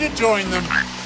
to join them.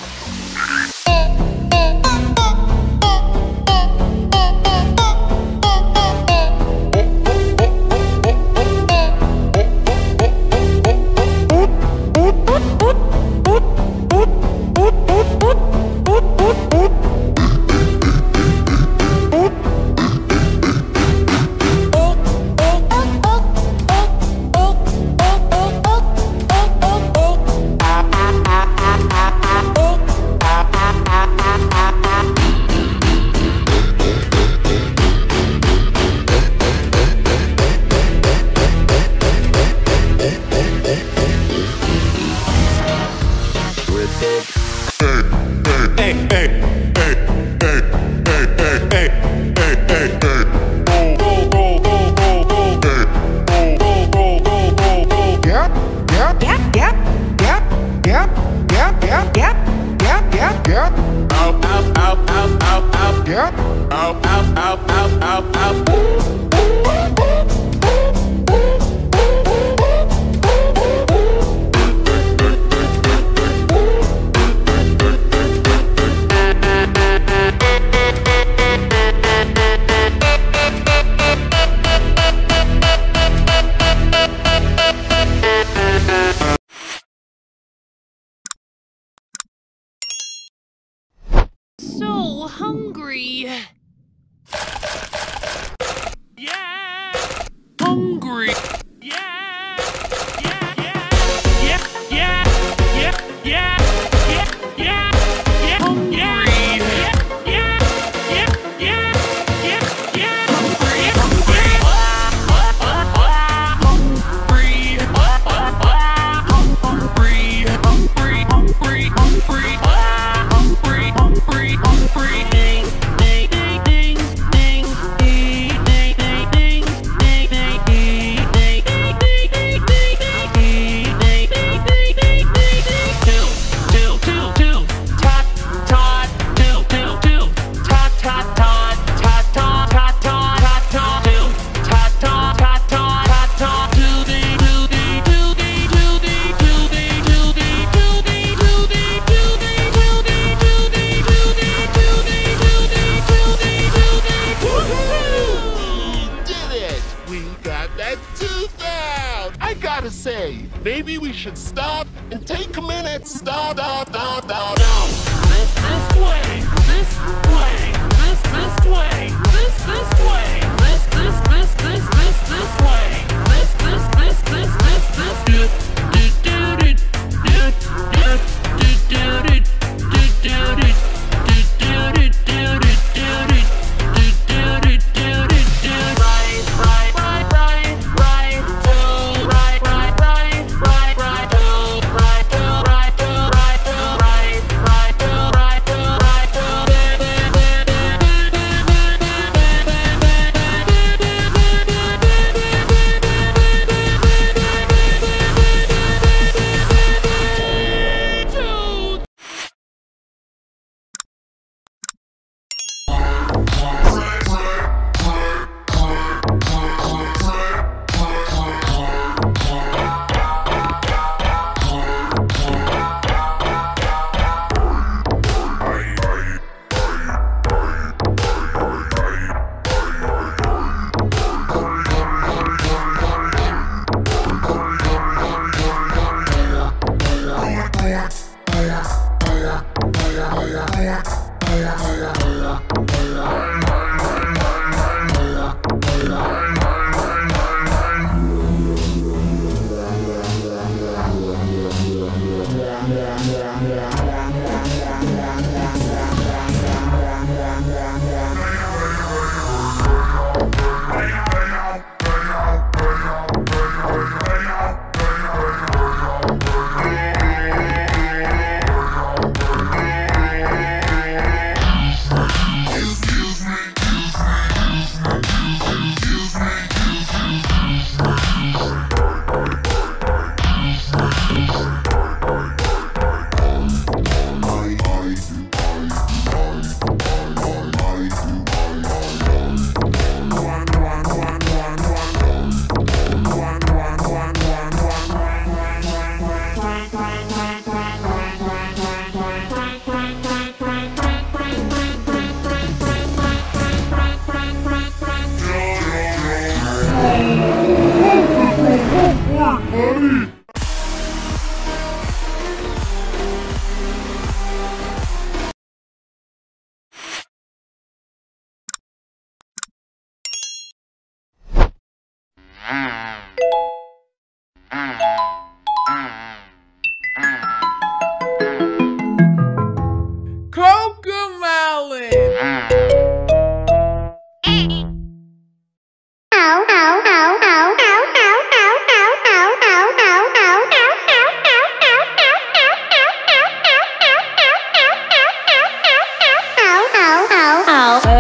hungry. Yeah! maybe we should stop and take a minute. Stop, stop, stop, stop, stop. This, this way, this way, this, this way, this, this way.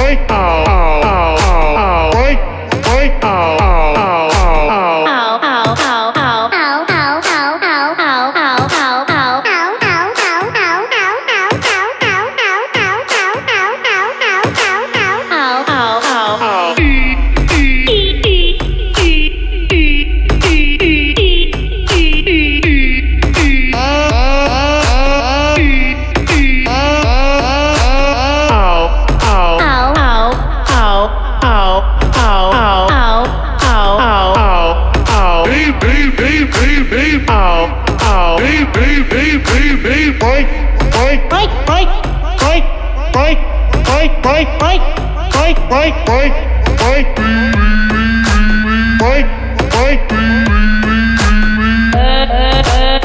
right now. be Mike, Mike, Mike, Mike, Mike, Mike, Mike, Mike, Mike, Mike, Mike, Mike, Mike, Mike, Mike, Mike, Mike,